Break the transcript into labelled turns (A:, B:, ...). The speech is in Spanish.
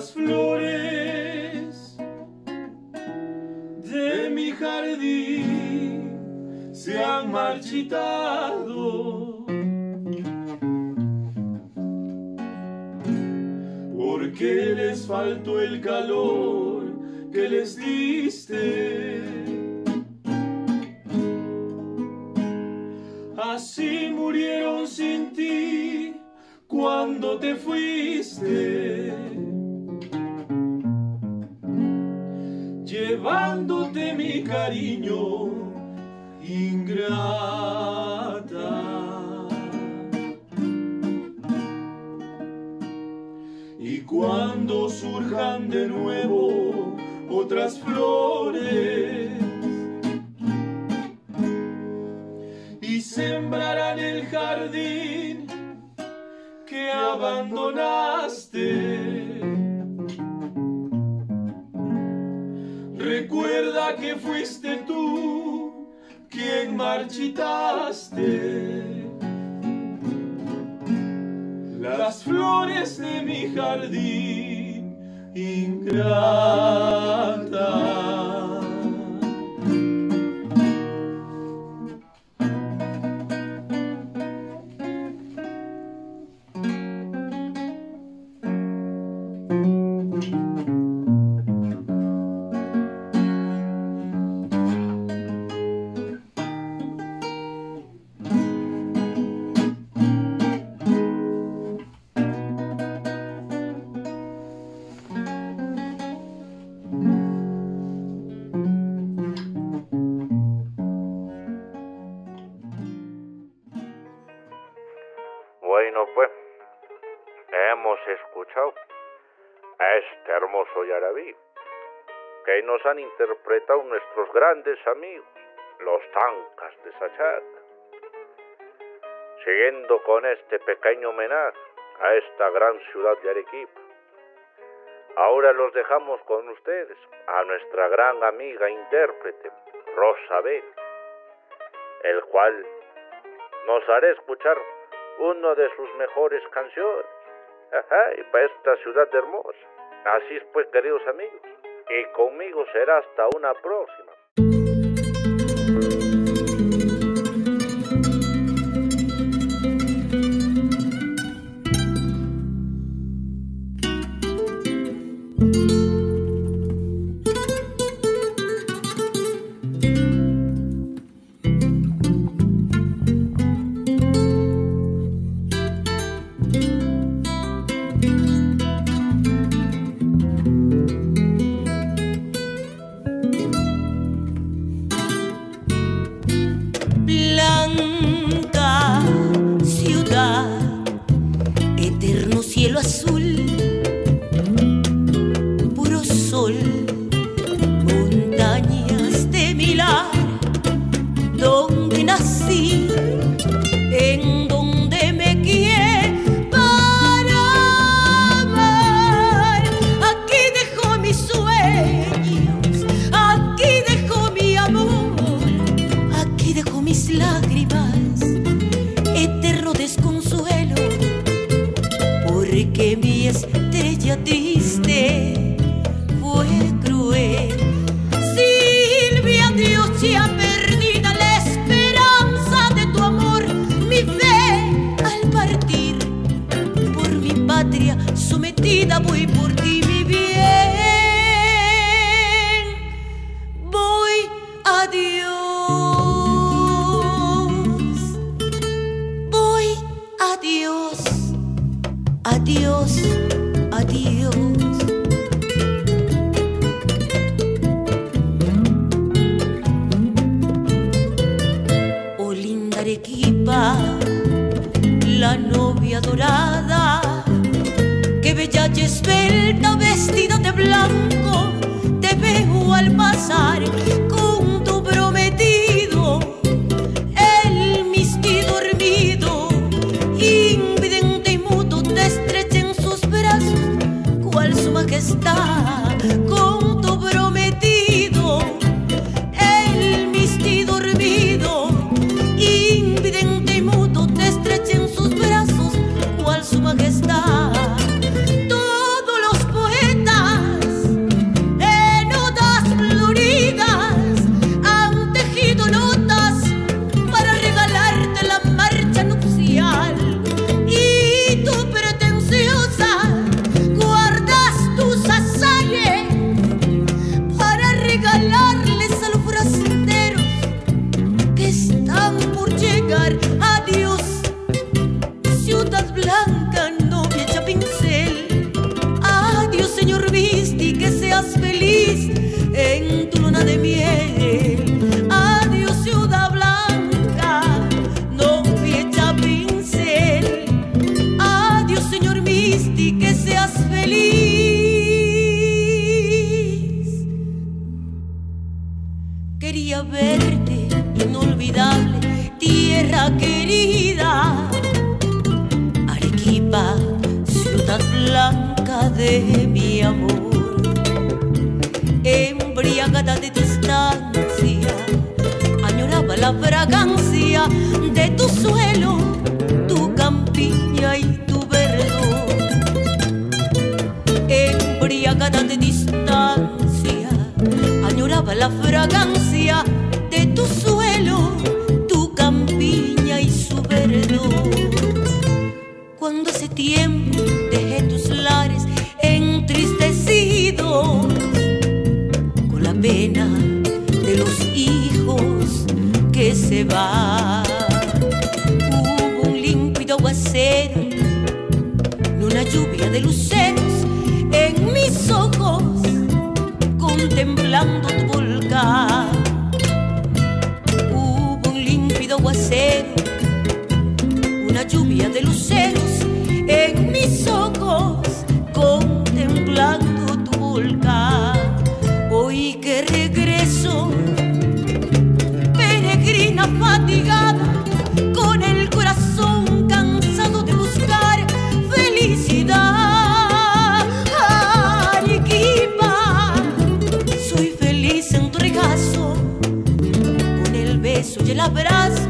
A: las flores de mi jardín se han marchitado. Porque les faltó el calor que les diste. Así murieron sin ti cuando te fuiste. Ingrata. Y cuando surjan de nuevo otras flores y sembrarán el jardín que abandonaste. Recuerda que fuiste tú quien marchitaste las flores de mi jardín ingrata.
B: Escuchado a este hermoso yarabí que nos han interpretado nuestros grandes amigos, los tancas de Sachac. Siguiendo con este pequeño homenaje a esta gran ciudad de Arequipa. Ahora los dejamos con ustedes, a nuestra gran amiga intérprete, Rosa B, el cual nos hará escuchar una de sus mejores canciones. Y para esta ciudad hermosa. Así es pues, queridos amigos. Y conmigo será hasta una próxima.
C: Mis lágrimas, eterno desconsuelo, porque mi estrella triste a Dios. Adiós, adiós. Oh linda Arequipa, la novia dorada que bella y esbelta vestida está. Con Embriagada de distancia, añoraba la fragancia de tu suelo, tu campiña y su verdor. Cuando hace tiempo dejé tus lares entristecidos con la pena de los hijos que se van. Hubo un límpido aguacero, una lluvia de luceros en que suye la brasa